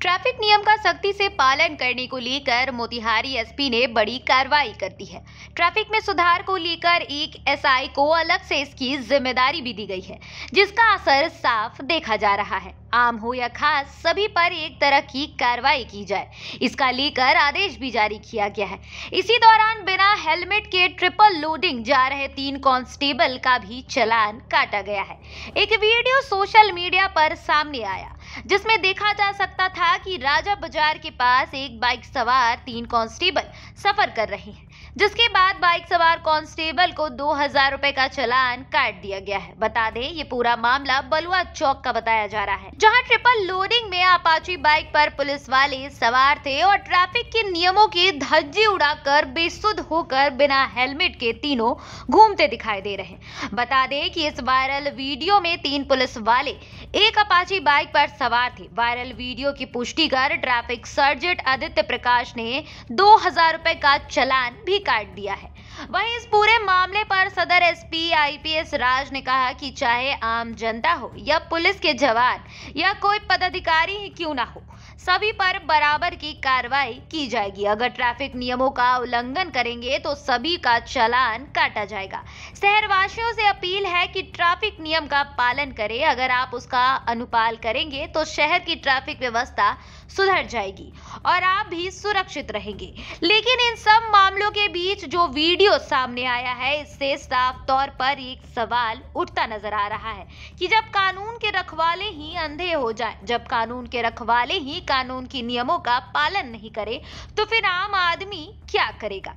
Traffic नियम का सख्ती से पालन करने को लेकर मोतिहारी एसपी ने बड़ी कार्रवाई कर दी है। ट्रैफ़िक में सुधार को लेकर एक एसआई को अलग से इसकी ज़िम्मेदारी भी दी गई है, जिसका असर साफ़ देखा जा रहा है। आम हो या खास, सभी पर एक तरह की कार्रवाई की जाए। इसका लेकर आदेश भी जारी किया गया है। इसी दौरान बिना हेलमेट के ट्रिपल लोडिंग जा रहे तीन कांस्टेबल का भी चलान काटा गया है। एक वीडियो सोशल मीडिया पर सामने आया। जिसमें देखा जा सकता था कि राजा बाज़ार के पास एक बाइक सवार तीन कांस्टेबल सफ़र कर रहे हैं, जिसके बाद बाइक सवार कांस्टेबल को दो हज़ार रुपए का चलान काट दिया गया है। बता दें, ये पूरा मामला बलुआ चौक का बताया जा रहा है, जहाँ ट्रिपल लोडिंग में अपाची बाइक पर पुलिस वाले सवार थे और ट्रैफ़िक के नियमों की धज्जी उड़ाकर बेसुध होकर बिना हेलमेट के तीनों घूमते दिखाई दे रहे बता दें कि इस वायरल वीडियो में तीन पुलिस वाले एक अपाची बाइक पर सवार थे। वायरल वीडियो की पुष्टि कर ट्रैफ़िक सर्जेंट आदित्य प्रकाश ने दो हज़ार रुपए का चलान भी काट दिया है। वहीं इस पूरे मामले पर सदर एसपी आईपीएस राज ने कहा कि चाहे आम जनता हो या पुलिस के जवान या कोई पदाधिकारी ही क्यों ना हो, सभी पर बराबर की कार्रवाई की जाएगी। अगर ट्रैफ़िक नियमों का उल्लंघन करेंगे तो सभी का चालान काटा जाएगा। शहरवासियों से अपील है कि ट्रैफ़िक नियम का पालन करें। अगर आप उसका अनुपाल करेंगे तो शहर की ट्रैफ़िक व्यवस्था सुधर जाएगी और आप भी सुरक्षित रहेंगे। लेकिन इन सब मामलों के बीच जो वीडियो सामने आया है, इससे साफ़ तौर पर एक सवाल उठता नज़र आ रहा है कि जब कानून के रखवाले ही अंधे हो जाए, जब कानून के रखवाले ही कानून की नियमों का पालन नहीं करे तो फिर आम आदमी क्या करेगा?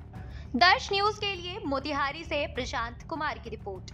दर्श न्यूज़ के लिए मोतिहारी से प्रशांत कुमार की रिपोर्ट।